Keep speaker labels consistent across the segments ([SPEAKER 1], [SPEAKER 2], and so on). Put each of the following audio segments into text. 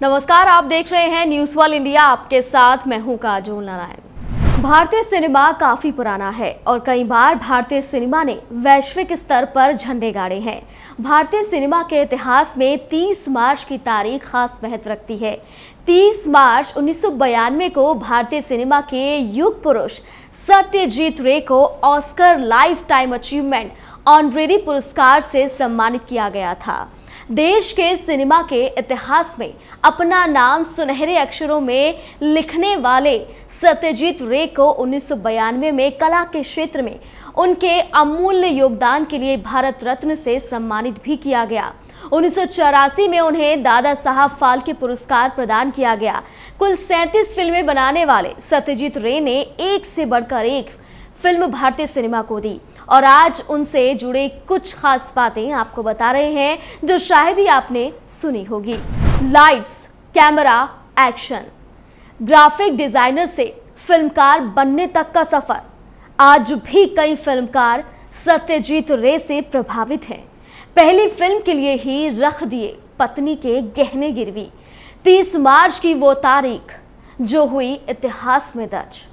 [SPEAKER 1] नमस्कार, आप देख रहे हैं न्यूज़ वाल इंडिया। आपके साथ मैं हूँ काजोल नारायण। भारतीय सिनेमा काफ़ी पुराना है और कई बार भारतीय सिनेमा ने वैश्विक स्तर पर झंडे गाड़े हैं। भारतीय सिनेमा के इतिहास में 30 मार्च की तारीख खास महत्व रखती है। 30 मार्च उन्नीस को भारतीय सिनेमा के युग पुरुष सत्यजीत रे को Oscar life time achievement honorary पुरस्कार से सम्मानित किया गया था। देश के सिनेमा के इतिहास में अपना नाम सुनहरे अक्षरों में लिखने वाले सत्यजीत रे को उन्नीस में कला के क्षेत्र में उनके अमूल्य योगदान के लिए भारत रत्न से सम्मानित भी किया गया। उन्नीस सौ चौरासी में उन्हें दादा साहब फाल्के पुरस्कार प्रदान किया गया। कुल सैंतीस फ़िल्में बनाने वाले सत्यजीत रे ने एक से बढ़कर एक फ़िल्म भारतीय सिनेमा को दी। और आज उनसे जुड़े कुछ खास बातें आपको बता रहे हैं, जो शायद ही आपने सुनी होगी। Lights camera action graphic designer से फिल्मकार बनने तक का सफ़र। आज भी कई फिल्मकार सत्यजीत रे से प्रभावित हैं। पहली फ़िल्म के लिए ही रख दिए पत्नी के गहने गिरवी। 30 मार्च की वो तारीख, जो हुई इतिहास में दर्ज।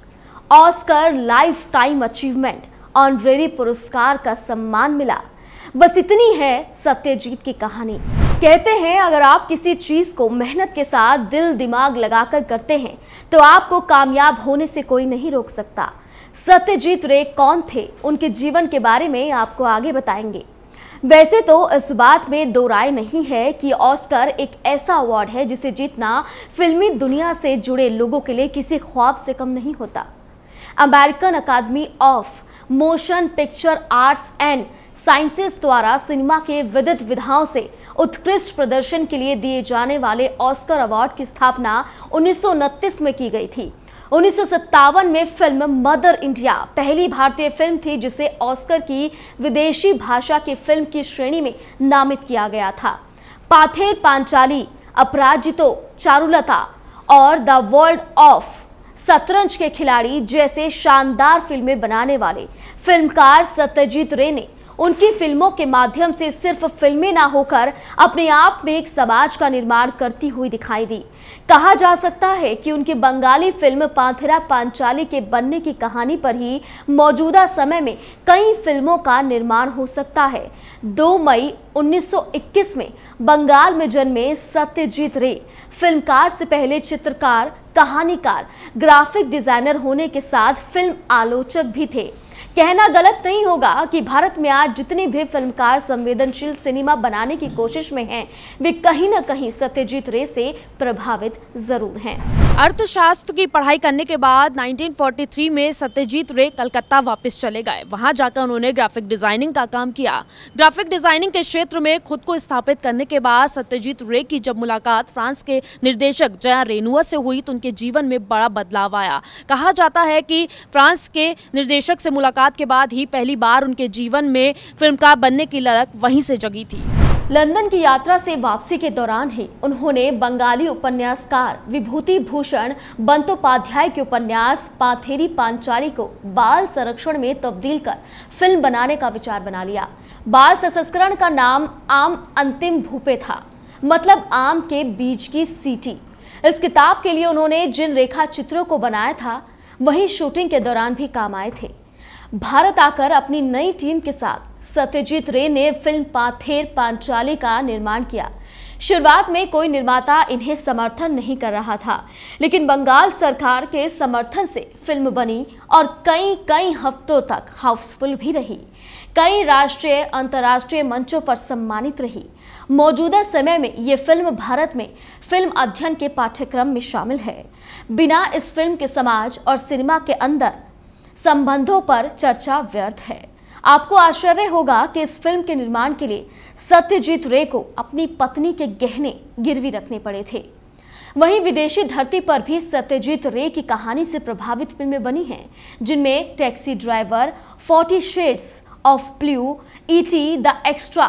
[SPEAKER 1] Oscar lifetime achievement. ऑनरेरी पुरस्कार का सम्मान मिला। बस इतनी है सत्यजीत की कहानी। कहते हैं, अगर आप किसी चीज़ को मेहनत के साथ दिल दिमाग लगाकर करते हैं तो आपको कामयाब होने से कोई नहीं रोक सकता। सत्यजीत रे कौन थे? उनके जीवन के बारे में आपको आगे बताएँगे। वैसे तो इस बात में दो राय नहीं है कि ऑस्कर एक ऐसा अवार्ड है जिसे जीतना फिल्मी दुनिया से जुड़े लोगों के लिए किसी ख्वाब से कम नहीं होता। American Academy of Motion Picture Arts and Sciences द्वारा सिनेमा के विविध विधाओं से उत्कृष्ट प्रदर्शन के लिए दिए जाने वाले ऑस्कर अवार्ड की स्थापना उन्नीस सौ उनतीस में की गई थी। उन्नीस सौ सत्तावन में फ़िल्म मदर इंडिया पहली भारतीय फ़िल्म थी जिसे ऑस्कर की विदेशी भाषा की फ़िल्म की श्रेणी में नामित किया गया था। पाथेर पांचाली, अपराजितो, चारुलता और द वर्ल्ड ऑफ़ शतरंज के खिलाड़ी जैसे शानदार फ़िल्में बनाने वाले फिल्मकार सत्यजीत रे ने उनकी फ़िल्मों के माध्यम से सिर्फ़ फ़िल्में ना होकर अपने आप में एक समाज का निर्माण करती हुई दिखाई दी। कहा जा सकता है कि उनकी बंगाली फ़िल्म पांथेरा पांचाली के बनने की कहानी पर ही मौजूदा समय में कई फ़िल्मों का निर्माण हो सकता है। 2 मई 1921 में बंगाल में जन्मे सत्यजीत रे। फिल्मकार से पहले चित्रकार, कहानीकार ग्राफिक डिज़ाइनर होने के साथ फ़िल्म आलोचक भी थे। कहना गलत नहीं होगा कि भारत में आज जितने भी फिल्मकार संवेदनशील सिनेमा बनाने की कोशिश में हैं, वे कहीं ना कहीं सत्यजीत रे से प्रभावित ज़रूर हैं।
[SPEAKER 2] अर्थशास्त्र की पढ़ाई करने के बाद 1943 में सत्यजीत रे कलकत्ता वापस चले गए। वहाँ जाकर उन्होंने ग्राफिक डिज़ाइनिंग का काम किया। ग्राफिक डिज़ाइनिंग के क्षेत्र में खुद को स्थापित करने के बाद सत्यजीत रे की जब मुलाकात फ्रांस के निर्देशक जया रेनुआ से हुई तो उनके जीवन में बड़ा बदलाव आया। कहा जाता है कि फ्रांस के निर्देशक से मुलाकात मुलाकात के बाद ही पहली बार उनके जीवन में फिल्मकार बनने की लड़क वहीं से जगी थी।
[SPEAKER 1] लंदन की यात्रा से वापसी के दौरान ही उन्होंने बंगाली उपन्यासकार विभूति भूषण बंदोपाध्याय के उपन्यास, पाथेरी पांचाली को बाल संरक्षण में तब्दील कर फ़िल्म बनाने का विचार बना लिया। बाल संस्करण का नाम आम अंतिम भूपे था मतलब आम के बीज की सीटी। इस किताब के लिए उन्होंने जिन रेखा चित्रों को बनाया था, वही शूटिंग के दौरान भी काम आए थे। भारत आकर अपनी नई टीम के साथ सत्यजीत रे ने फ़िल्म पाथेर पांचाली का निर्माण किया। शुरुआत में कोई निर्माता इन्हें समर्थन नहीं कर रहा था, लेकिन बंगाल सरकार के समर्थन से फ़िल्म बनी और कई कई हफ्तों तक हाउसफुल भी रही। कई राष्ट्रीय, अंतर्राष्ट्रीय मंचों पर सम्मानित रही। मौजूदा समय में ये फ़िल्म भारत में फ़िल्म अध्ययन के पाठ्यक्रम में शामिल है। बिना इस फ़िल्म के समाज और सिनेमा के अंदर संबंधों पर चर्चा व्यर्थ है। आपको आश्चर्य होगा कि इस फ़िल्म के निर्माण के लिए सत्यजीत रे को अपनी पत्नी के गहने गिरवी रखने पड़े थे। वहीं विदेशी धरती पर भी सत्यजीत रे की कहानी से प्रभावित फ़िल्में बनी हैं, जिनमें Taxi Driver, Forty Shades of Blue ET the Extra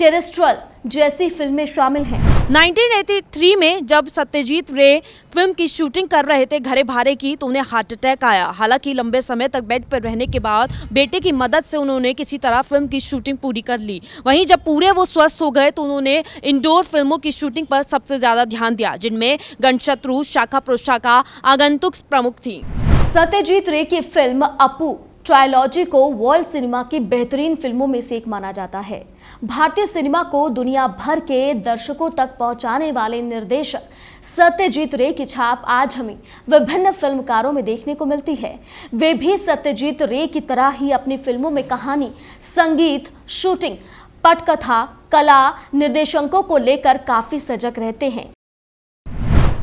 [SPEAKER 1] Terrestrial जैसी फ़िल्में शामिल हैं।
[SPEAKER 2] 1983 में जब सत्यजीत रे फ़िल्म की शूटिंग कर रहे थे घरे भारे की तो उन्हें हार्ट अटैक आया। हालाँकि लंबे समय तक बेड पर रहने के बाद बेटे की मदद से उन्होंने किसी तरह फ़िल्म की शूटिंग पूरी कर ली। वहीं जब पूरे वो स्वस्थ हो गए तो उन्होंने इंडोर फ़िल्मों की शूटिंग पर सबसे ज़्यादा ध्यान दिया, जिनमें गणशत्रु शाखा प्रोशाखा, आगंतुक प्रमुख थी।
[SPEAKER 1] सत्यजीत रे की फ़िल्म अपू ट्रायोलॉजी को वर्ल्ड सिनेमा की बेहतरीन फ़िल्मों में से एक माना जाता है। भारतीय सिनेमा को दुनिया भर के दर्शकों तक पहुँचाने वाले निर्देशक सत्यजीत रे की छाप आज हमें विभिन्न फिल्मकारों में देखने को मिलती है। वे भी सत्यजीत रे की तरह ही अपनी फ़िल्मों में कहानी, संगीत, शूटिंग, पटकथा, कला, निर्देशकों को लेकर काफ़ी सजग रहते हैं।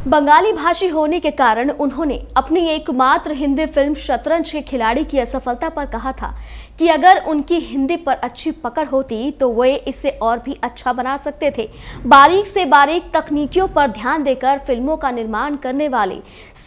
[SPEAKER 1] बंगाली भाषी होने के कारण उन्होंने अपनी एकमात्र हिंदी फ़िल्म शतरंज के खिलाड़ी की असफलता पर कहा था कि अगर उनकी हिंदी पर अच्छी पकड़ होती तो वे इसे और भी अच्छा बना सकते थे। बारीक से बारीक तकनीकियों पर ध्यान देकर फ़िल्मों का निर्माण करने वाले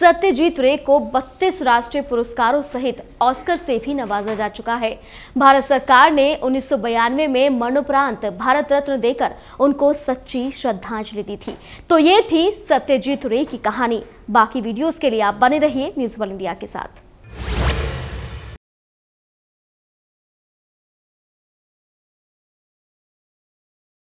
[SPEAKER 1] सत्यजीत रे को 32 राष्ट्रीय पुरस्कारों सहित ऑस्कर से भी नवाजा जा चुका है। भारत सरकार ने उन्नीस में मरणोपरांत भारत रत्न देकर उनको सच्ची श्रद्धांजलि दी थी। तो ये थी सत्यजीत रे की कहानी। बाकी वीडियोस के लिए आप बने रहिए न्यूज़ वन इंडिया के साथ।